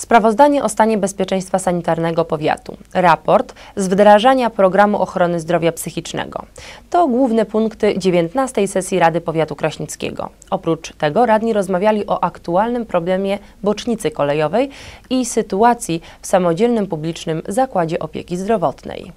Sprawozdanie o stanie bezpieczeństwa sanitarnego powiatu. Raport z wdrażania programu ochrony zdrowia psychicznego. To główne punkty 19 sesji Rady Powiatu Kraśnickiego. Oprócz tego radni rozmawiali o aktualnym problemie bocznicy kolejowej i sytuacji w samodzielnym publicznym zakładzie opieki zdrowotnej.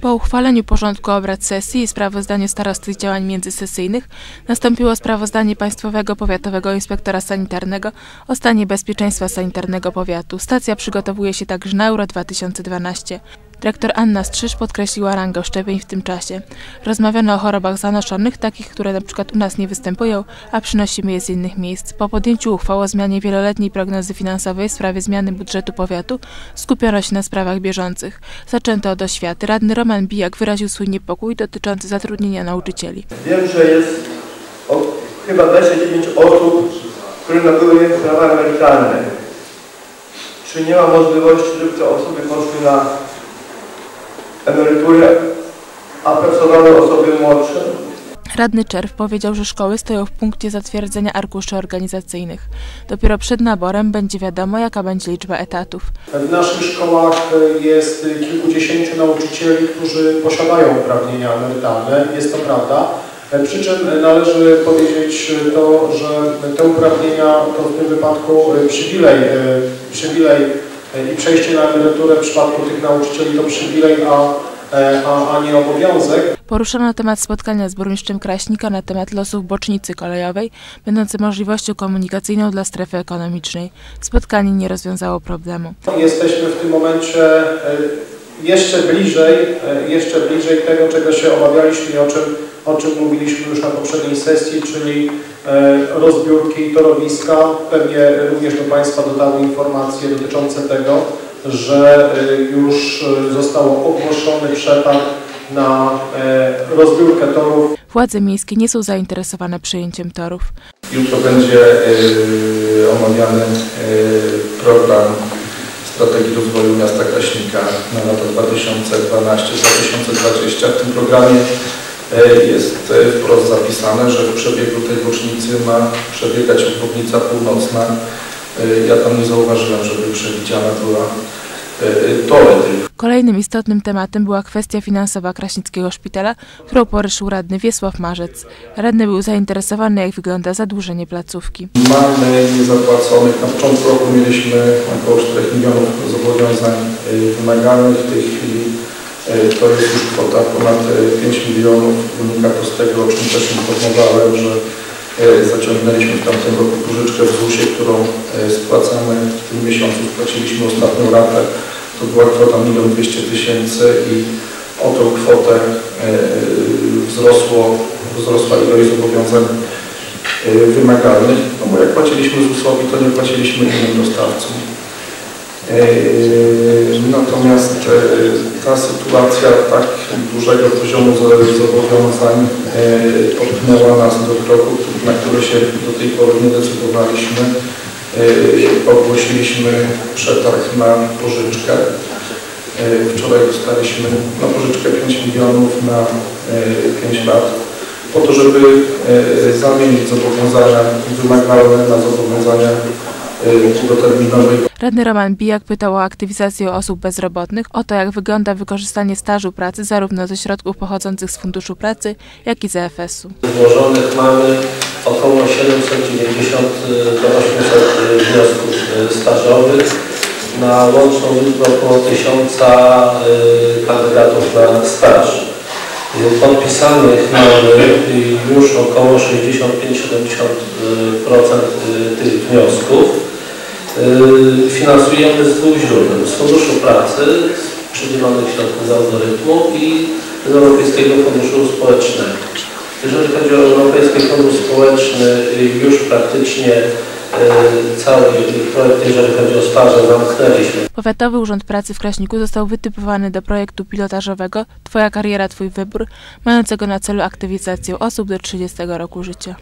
Po uchwaleniu porządku obrad sesji i sprawozdaniu starosty działań międzysesyjnych nastąpiło sprawozdanie Państwowego Powiatowego Inspektora Sanitarnego o stanie bezpieczeństwa sanitarnego powiatu. Stacja przygotowuje się także na Euro 2012. Dyrektor Anna Strzyż podkreśliła rangę szczepień w tym czasie. Rozmawiano o chorobach zanoszonych, takich, które na przykład u nas nie występują, a przynosimy je z innych miejsc. Po podjęciu uchwał o zmianie wieloletniej prognozy finansowej w sprawie zmiany budżetu powiatu skupiono się na sprawach bieżących. Zaczęto od oświaty. Radny Roman Bijak wyraził swój niepokój dotyczący zatrudnienia nauczycieli. Wiem, że jest chyba 29 osób, które nabyły prawa emerytalne. Czy nie ma możliwości, żeby te osoby poszły na emeryturę, a pracowały osoby młodsze? Radny Czerw powiedział, że szkoły stoją w punkcie zatwierdzenia arkuszy organizacyjnych. Dopiero przed naborem będzie wiadomo, jaka będzie liczba etatów. W naszych szkołach jest kilkudziesięciu nauczycieli, którzy posiadają uprawnienia emerytalne, jest to prawda. Przy czym należy powiedzieć to, że te uprawnienia to w tym wypadku przywilej, przywilej i przejście na emeryturę w przypadku tych nauczycieli to przywilej, a, a, a nie obowiązek. Poruszono temat spotkania z burmistrzem Kraśnika na temat losów bocznicy kolejowej, będącej możliwością komunikacyjną dla strefy ekonomicznej. Spotkanie nie rozwiązało problemu. Jesteśmy w tym momencie jeszcze bliżej, jeszcze bliżej tego, czego się obawialiśmy i o czym, o czym mówiliśmy już na poprzedniej sesji, czyli rozbiórki i torowiska. Pewnie również do Państwa dotarły informacje dotyczące tego, że już zostało ogłoszony przetarg na rozbiórkę torów. Władze miejskie nie są zainteresowane przejęciem torów. Jutro będzie yy, omawiany yy, program strategii rozwoju miasta Kraśnika na lata 2012-2020. W tym programie jest wprost zapisane, że w przebiegu tej bocznicy ma przebiegać obwodnica północna. Ja tam nie zauważyłem, żeby przewidziana była Kolejnym istotnym tematem była kwestia finansowa Kraśnickiego Szpitala, którą poruszył radny Wiesław Marzec. Radny był zainteresowany, jak wygląda zadłużenie placówki. Mamy niezapłaconych, na początku roku mieliśmy około 4 milionów zobowiązań wymagalnych. W tej chwili to jest już kwota ponad 5 milionów. Wynika to z tego, o czym też informowałem, że zaciągnęliśmy w tamtym roku pożyczkę w ZUS-ie, którą spłacamy w tym miesiącu. Spłaciliśmy ostatnią ratę. To była kwota 1 200 tysięcy i o tą kwotę wzrosło, wzrosła ilość zobowiązań wymagalnych. No bo jak płaciliśmy ZUS-owi, to nie płaciliśmy innym dostawcom. Natomiast ta sytuacja tak dużego poziomu zobowiązań popchnęła nas do kroku, na który się do tej pory nie decydowaliśmy. Ogłosiliśmy przetarg na pożyczkę. Wczoraj dostaliśmy na pożyczkę 5 milionów na 5 lat po to, żeby zamienić zobowiązania wymagalne na zobowiązania długoterminowe. Radny Roman Bijak pytał o aktywizację osób bezrobotnych, o to jak wygląda wykorzystanie stażu pracy zarówno ze środków pochodzących z Funduszu Pracy, jak i z EFS-u. Złożonych mamy około 790 do 800 wniosków stażowych na łączną liczbę około 1000 kandydatów na staż. Podpisanych mamy już około 65-70% tych wniosków. Finansujemy z dwóch źródeł, z Funduszu Pracy, z przydzielonych środków z algorytmu i z Europejskiego Funduszu Społecznego. Jeżeli chodzi o Europejski Fundusz Społeczny, już praktycznie cały projekt, jeżeli chodzi o staże, zamknęliśmy. Powiatowy Urząd Pracy w Kraśniku został wytypowany do projektu pilotażowego Twoja kariera, Twój wybór, mającego na celu aktywizację osób do 30 roku życia.